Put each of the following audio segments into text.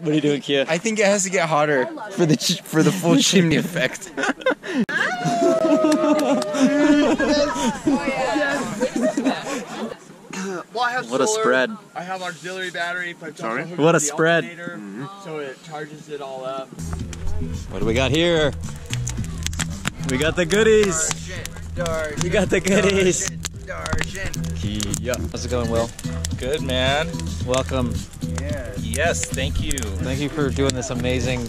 What are you doing, Kia? I think it has to get hotter for the ch- for the full chimney effect. Well, What a spread. I have auxiliary battery. But Sorry? What a the spread. alternator, So it charges it all up. What do we got here? We got the goodies. We got the goodies. Kia. How's it going, Will? Good, man. Welcome. Yes, thank you. Thank you for doing this amazing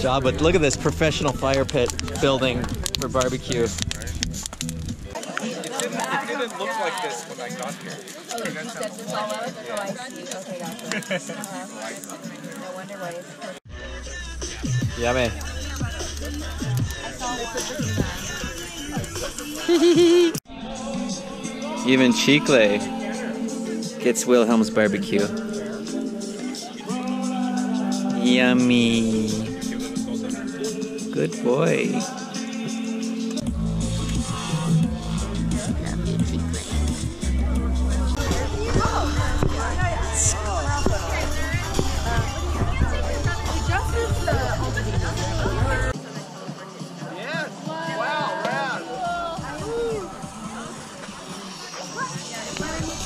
job. But look at this professional fire pit building for barbecue. It didn't, it didn't look like this when I got here. Oh, you set this all out? Oh, I see. Okay, gotcha. No wonder why it's Yummy. Even Chicle gets Wilhelm's barbecue. Yummy. Good boy. Let him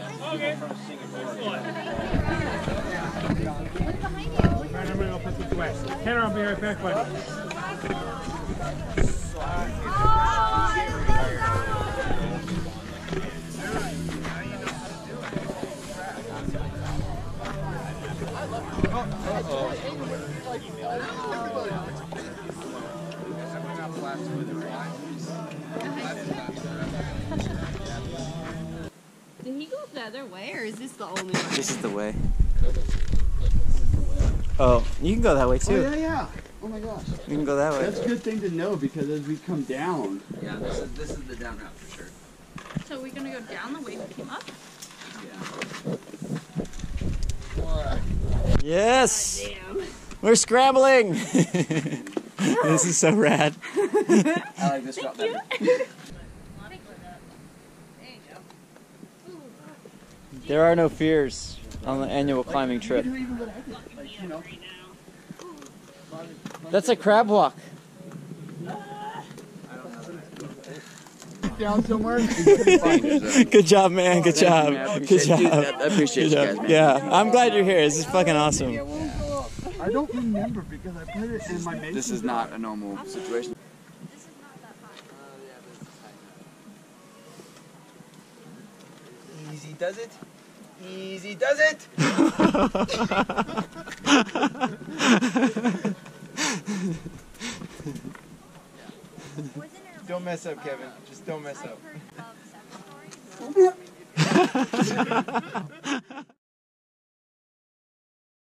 Okay. Right, I'm gonna go put this away. Tanner, I'll be right back, buddy. Did the other way, or is this the only one? This is the way. Oh, you can go that way Oh too. yeah, yeah. Oh my gosh. You can go that way. That's a good thing to know because as we come down. Yeah, this is this is the down route for sure. So are we gonna go down the way we came up? Yeah. Yes, Damn. we're scrambling. this is so rad. I like this route better. There are no fears on the annual climbing trip. That's a crab walk. Down somewhere. Good job, man. Good job. Good job. I appreciate Good you guys. Yeah, I'm glad you're here. This is fucking awesome. I don't remember because I put it in my mason This is not a normal situation. Does it. Easy does it. Don't mess up, Kevin. Just don't mess up.